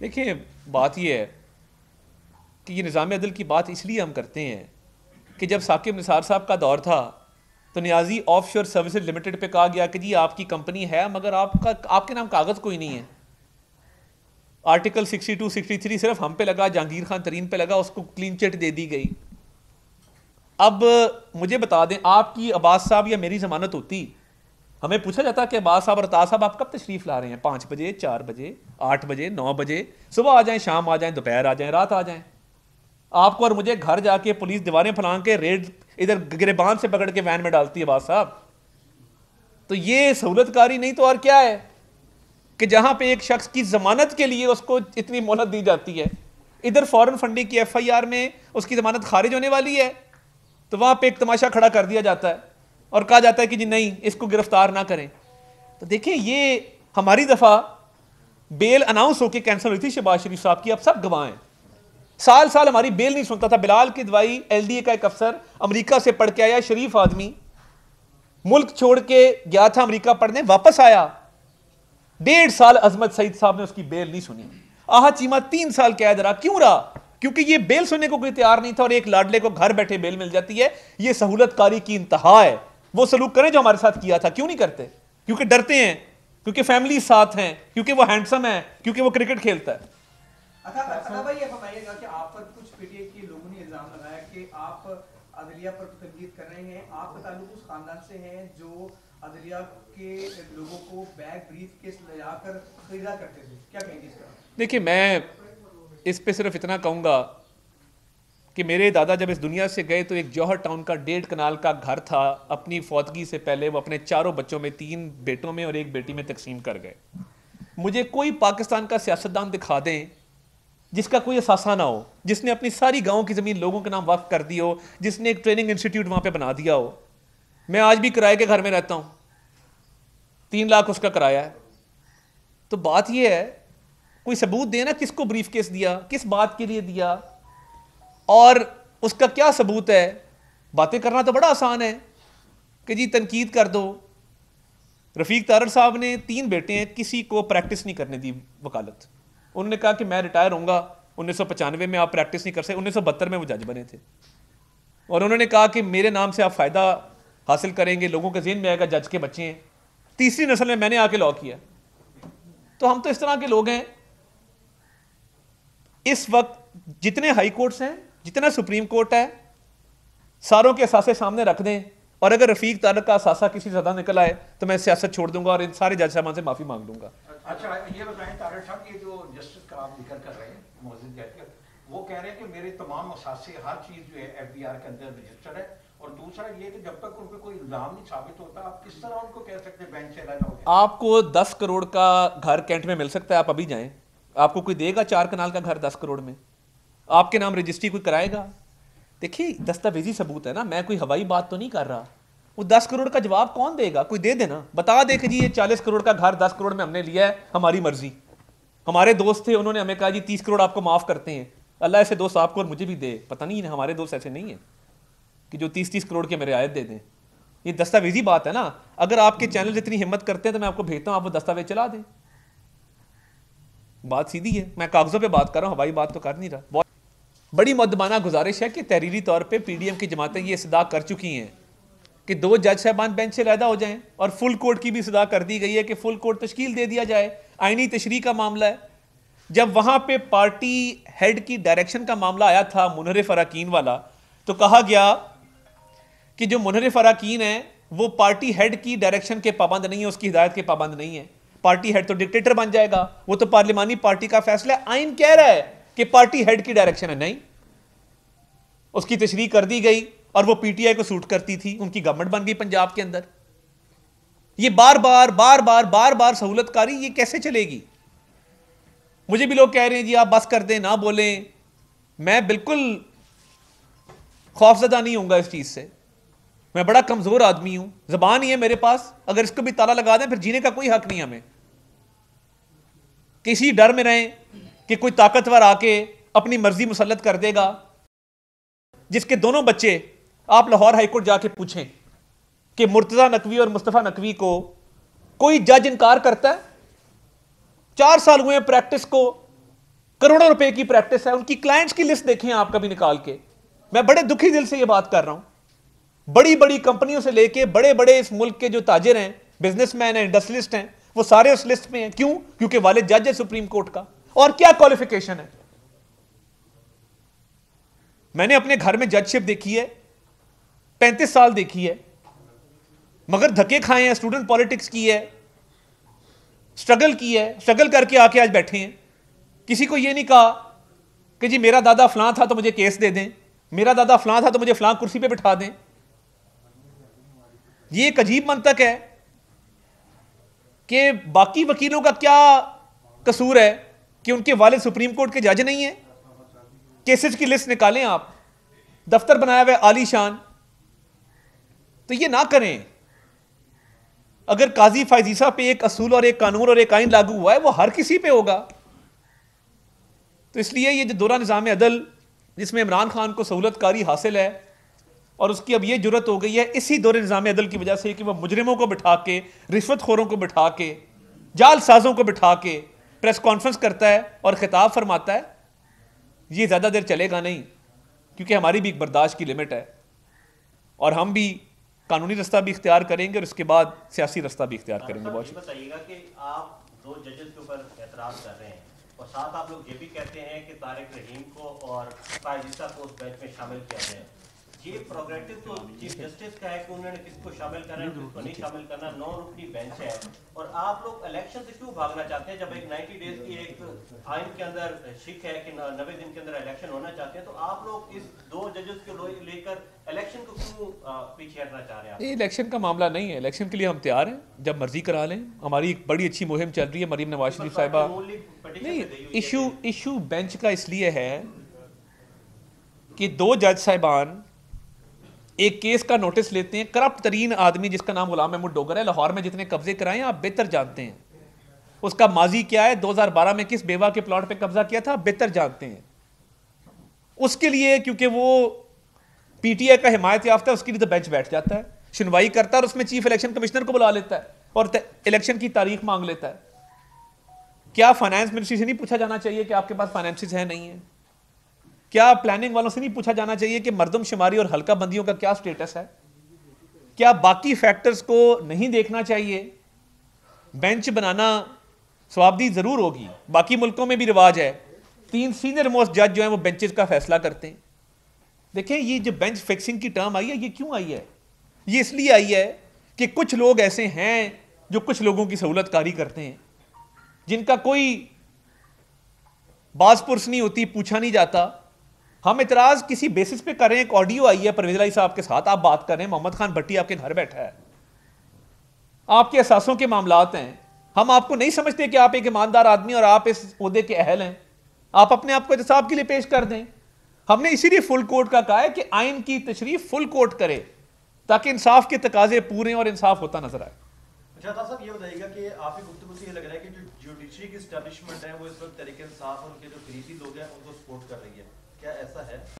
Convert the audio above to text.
देखिए बात यह है कि ये निज़ाम अदल की बात इसलिए हम करते हैं कि जब साकिब निसार साहब का दौर था तो न्याजी ऑफ़ शोर सर्विसेज़ लिमिटेड पे कहा गया कि जी आपकी कंपनी है मगर आपका आपके नाम कागज़ कोई नहीं है। आर्टिकल 62, 63 सिर्फ़ हम पे लगा जहांगीर खान तरीन पे लगा उसको क्लीन चिट दे दी गई। अब मुझे बता दें आपकी अब्बास साहब या मेरी जमानत होती हमें पूछा जाता कि अब्बास साहब अता साहब, आप कब तशरीफ़ ला रहे हैं? पाँच बजे, चार बजे, आठ बजे, नौ बजे? सुबह आ जाएँ, शाम आ जाएँ, दोपहर आ जाएँ, रात आ जाएँ। आपको और मुझे घर जाके पुलिस दीवारें फलांग के रेड इधर गिरबान से पकड़ के वैन में डालती है अब्बास साहब। तो ये सहूलतकारी नहीं तो और क्या है कि जहाँ पे एक शख्स की जमानत के लिए उसको इतनी मोहलत दी जाती है? इधर फॉरेन फंडिंग की एफआईआर में उसकी जमानत खारिज होने वाली है तो वहाँ पे एक तमाशा खड़ा कर दिया जाता है। और कहा जाता है कि जी नहीं, इसको गिरफ़्तार ना करें। तो देखें ये हमारी दफ़ा बेल अनाउंस होकर कैंसिल हुई थी शहबाज शरीफ साहब की। अब सब गवाह हैं। साल साल हमारी बेल नहीं सुनता था। बिलाल की दवाई एलडीए का एक अफसर अमेरिका से पढ़ के आया, शरीफ आदमी। मुल्क छोड़ के गया था अमेरिका पढ़ने, वापस आया। डेढ़ साल अजमत सईद साहब ने उसकी बेल नहीं सुनी। आह चीमा, तीन साल कैद रहा क्यों रहा? क्योंकि ये बेल सुनने को कोई तैयार नहीं था और एक लाडले को घर बैठे बेल मिल जाती है। ये सहूलतकारी की इंतहा है। वो सलूक करें जो हमारे साथ किया था। क्यों नहीं करते? क्योंकि डरते हैं क्योंकि फैमिली साथ हैं क्योंकि वो हैंडसम है क्योंकि वो क्रिकेट खेलता है। अच्छा भाई ये बताइएगा कि आप पर कुछ पीटीए के लोगों ने इल्ज़ाम लगाया कि आप अदलिया पर तनकीद कर रहे हैं। आपका ताल्लुक उस खानदान से है जो अदलिया के लोगों को बैग ब्रीफ केस ले जाकर खरीदा करते थे। क्या कहेंगे इसका? देखिए मैं इस पे सिर्फ़ इतना कहूँगा कि मेरे दादा जब इस दुनिया से गए तो एक जौहर टाउन का डेढ़ कनाल का घर था। अपनी फौतगी से पहले वो अपने चारों बच्चों में, तीन बेटों में और एक बेटी में तकसीम कर गए। मुझे कोई पाकिस्तान का सियासतदान दिखा दें जिसका कोई असासा ना हो, जिसने अपनी सारी गाँव की ज़मीन लोगों के नाम वक्फ कर दी हो, जिसने एक ट्रेनिंग इंस्टीट्यूट वहाँ पर बना दिया हो। मैं आज भी किराए के घर में रहता हूँ। तीन लाख उसका किराया है। तो बात यह है, कोई सबूत देना किसको ब्रीफ केस दिया, किस बात के लिए दिया? और उसका क्या सबूत है? बातें करना तो बड़ा आसान है। कि जी, तनकीद कर दो। रफ़ीक तारड़ साहब ने तीन बेटे हैं, किसी को प्रैक्टिस नहीं करने दी वकालत। उन्होंने कहा कि मैं रिटायर होऊँगा। उन्नीस सौ पचानवे में आप प्रैक्टिस नहीं कर सकते उन्नीस सौ बहत्तर में वो जज बने थे। और उन्होंने कहा कि मेरे नाम से आप फ़ायदा हासिल करेंगे, लोगों के जेन में आएगा जज के बच्चे हैं। तीसरी नस्ल में मैंने आके लॉ किया। तो हम तो इस तरह के लोग हैं। इस वक्त जितने हाई कोर्ट्स हैं जितना सुप्रीम कोर्ट है सारों के असासे सामने रख दें और अगर रफीक तारक का असासा किसी ज़्यादा निकल आए तो मैं सियासत छोड़ दूँगा और इन सारे जज साहबान से माफ़ी मांग लूँगा अच्छा ये बताएँ तारक साहब ये जो जस्टिस का आप ज़िक्र कर रहे हैं मोहसिन जज वो कह रहे हैं कि मेरे तमाम असासे हर चीज़ जो है एफ़ के अंदर रजिस्टर्ड है और दूसरा ये कि जब तक उन पर कोई इल्ज़ाम नहीं साबित होता आप किस तरह उनको कह सकते हैं बैंक से आपको दस करोड़ का घर कैंट में मिल सकता है आप अभी जाएँ। आपको कोई देगा चार कनाल का घर दस करोड़ में? आपके नाम रजिस्ट्री कोई कराएगा? देखिए, दस्तावेजी सबूत है ना, मैं कोई हवाई बात तो नहीं कर रहा। वो दस करोड़ का जवाब कौन देगा? कोई दे देना। बता दे कि जी, ये चालीस करोड़ का घर दस करोड़ में हमने लिया है, हमारी मर्ज़ी। हमारे दोस्त थे, उन्होंने हमें कहा, जी, तीस करोड़ आपको माफ़ करते हैं। अल्लाह ऐसे दोस्त आपको और मुझे भी दे। पता नहीं हमारे दोस्त ऐसे नहीं है कि जो तीस तीस करोड़ के मेरे आयत दे दें। ये दस्तावेजी बात है ना। अगर आपके चैनल इतनी हिम्मत करते हैं तो मैं आपको भेजता हूँ, आप वो दस्तावेज़ चला दें। बात सीधी है। मैं कागजों पे बात कर रहा हूँ, हवाई बात तो कर नहीं रहा। बड़ी मदमाना गुजारिश है कि तहरीरी तौर पर पी डी एम की जमातें ये सदा कर चुकी हैं कि दो जज साहबान बेंच से लैदा हो जाएँ और फुल कोर्ट की भी सदा कर दी गई है कि फुल कोर्ट तश्कील दे दिया जाए। आइनी तशरी का मामला है। जब वहाँ पे पार्टी हेड की डायरेक्शन का मामला आया था मुनरफ अराकीन वाला तो कहा गया कि जो मुनरफ अराकीन है, वो पार्टी हेड की डायरेक्शन के पाबंद नहीं है, उसकी हिदायत के पाबंद नहीं है। पार्टी हेड तो डिक्टेटर बन जाएगा। वो तो पार्लिमानी पार्टी का फैसला आइन कह रहा है कि पार्टी हेड की डायरेक्शन है। नहीं उसकी तशरी कर दी गई और वो पीटीआई को सूट करती थी। उनकी गवर्नमेंट बन गई पंजाब के अंदर। ये बार बार बार बार बार बार सहूलतकारी ये कैसे चलेगी? मुझे भी लोग कह रहे हैं, जी, आप बस कर दें, ना बोलें। मैं बिल्कुल खौफजदा नहीं होऊँगा इस चीज़ से। मैं बड़ा कमज़ोर आदमी हूँ। जबान ही है मेरे पास। अगर इसको भी ताला लगा दें, फिर जीने का कोई हक नहीं हमें। किसी डर में रहें कि कोई ताकतवर आके अपनी मर्ज़ी मुसलत कर देगा। जिसके दोनों बच्चे आप लाहौर हाईकोर्ट जाके पूछें कि मुर्तजा नकवी और मुस्तफ़ा नकवी को कोई जज इनकार करता है? चार साल हुए प्रैक्टिस को, करोड़ों रुपए की प्रैक्टिस है, उनकी क्लाइंट्स की लिस्ट देखें आप कभी निकाल के। मैं बड़े दुखी दिल से ये बात कर रहा हूँ। बड़ी बड़ी कंपनियों से लेके बड़े बड़े इस मुल्क के जो ताजिर हैं बिजनेसमैन हैं इंडस्ट्रियलिस्ट हैं, वो सारे उस लिस्ट में हैं। क्यों? क्योंकि वाले जज है सुप्रीम कोर्ट का। और क्या क्वालिफिकेशन है? मैंने अपने घर में जजशिप देखी है, पैंतीस साल देखी है, मगर धक्के खाए हैं स्टूडेंट पॉलिटिक्स की है स्ट्रगल की है स्ट्रगल करके आके आज बैठे हैं। किसी को यह नहीं कहा कि जी मेरा दादा फलां था तो मुझे केस दे दें, मेरा दादा फलां था तो मुझे फलां कुर्सी पे बिठा दें। ये एक अजीब मंतक है कि बाकी वकीलों का क्या कसूर है कि उनके वाले सुप्रीम कोर्ट के जज नहीं है? केसेस की लिस्ट निकालें आप। दफ्तर बनाया हुआ आलीशान तो ये ना करें। अगर काजी फायजीसा पे एक असूल और एक कानून और एक आइन लागू हुआ है, वो हर किसी पे होगा। तो इसलिए ये जो दौरा निज़ाम अदल, जिसमें इमरान खान को सहूलतकारी हासिल है, और उसकी अब ये ज़रूरत हो गई है, इसी दौरे निज़ाम अदल की वजह से कि वह मुजरिमों को बिठा के, रिश्वतखोरों को बिठा के जाल साजों को बिठा के, प्रेस कॉन्फ्रेंस करता है और खिताब फरमाता है। ये ज़्यादा देर चलेगा नहीं क्योंकि हमारी भी एक बर्दाश्त की लिमिट है। और हम भी कानूनी रास्ता भी इख्तियार करेंगे और उसके बाद सियासी रास्ता भी इख्तियार करेंगे बहुत बताइएगा कि आप दो जजेस के ऊपर एतराज़ कर रहे हैं और साथ आप लोग ये भी कहते हैं कि तारिक रहीम को और फायजिस्ता को उस बेंच में शामिल किया जाए। ये प्रोग्रेटिव तो चीफ जस्टिस का है कि उन्होंने किसको शामिल करना है किसको नहीं शामिल करना नौ रुकनी बेंच है। और आप लोग इलेक्शन से क्यों भागना चाहते हैं? जब एक 90 डेज़ की एक आइन के अंदर शिक है कि नब्बे दिन के अंदर इलेक्शन होना चाहते हैं तो आप लोग इस दो जजेस को लेकर इलेक्शन को क्यों पीछे हटना चाह रहे हैं ये इलेक्शन का मामला नहीं है। इलेक्शन के लिए हम तैयार हैं। जब मर्ज़ी करा लें। हमारी एक बड़ी अच्छी मुहिम चल रही है मरीम नवाज़ शरीफ साहिबा। नहीं इशू इशू बेंच का इसलिए है कि दो जज साहिबान एक केस का नोटिस लेते हैं। करप्ट तरीन आदमी जिसका नाम गुलाम महमूद डोगर है, लाहौर में जितने कब्जे कराए, आप बेहतर जानते हैं। उसका माजी क्या है? 2012 में किस बेवा के प्लॉट पे कब्जा किया था? बेहतर जानते हैं। उसके लिए, क्योंकि वो पीटीआई का हिमायत याफ्ता है उसके लिए तो बेंच बैठ जाता है। सुनवाई करता है और उसमें चीफ इलेक्शन कमिश्नर को बुला लेता है और इलेक्शन की तारीख मांग लेता है। क्या फाइनेंस मिनिस्ट्री से नहीं पूछा जाना चाहिए कि आपके पास फाइनेंसिस है, नहीं है? क्या प्लानिंग वालों से नहीं पूछा जाना चाहिए कि मरदम शुमारी और हल्का बंदियों का क्या स्टेटस है? क्या बाकी फैक्टर्स को नहीं देखना चाहिए? बेंच बनाना स्वाबदी ज़रूर होगी। बाकी मुल्कों में भी रिवाज है। तीन सीनियर मोस्ट जज जो हैं वो बेंचेस का फैसला करते हैं। देखें, ये जो बेंच फिक्सिंग की टर्म आई है, ये क्यों आई है? ये इसलिए आई है कि कुछ लोग ऐसे हैं जो कुछ लोगों की सहूलतकारी करते हैं। जिनका कोई बाजपुरस नहीं होती, पूछा नहीं जाता। हम इतराज किसी बेसिस पे कर, एक ऑडियो आई है परवेज लाई साहब के साथ, आप बात कर मोहम्मद खान भट्टी आपके घर बैठा है। आपके एहसासों के मामला हैं। हम आपको नहीं समझते कि आप एक ईमानदार आदमी और आप इस उहदे के अहल हैं। आप अपने आप को एहतसाब के लिए पेश कर दें। हमने इसीलिए फुल कोर्ट का कहा है कि आइन की तशरीफ़ फुल कोर्ट करे, ताकि इंसाफ के तकाजे पूरे और इंसाफ होता नज़र आए। अच्छा साहब, ये बताइएगा कि आपकी गुफ्तु से ये लग रहा है कि जो जुडिशरी की स्टैब्लिशमेंट है, वो इस वक्त तरीके इंसाफ उनके जो करीबी लोग हैं, उनको सपोर्ट कर रही है। क्या ऐसा है?